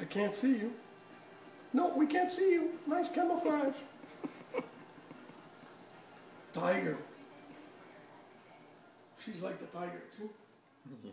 I can't see you. No, we can't see you. Nice camouflage. Tiger. She's like the tiger too. Yeah.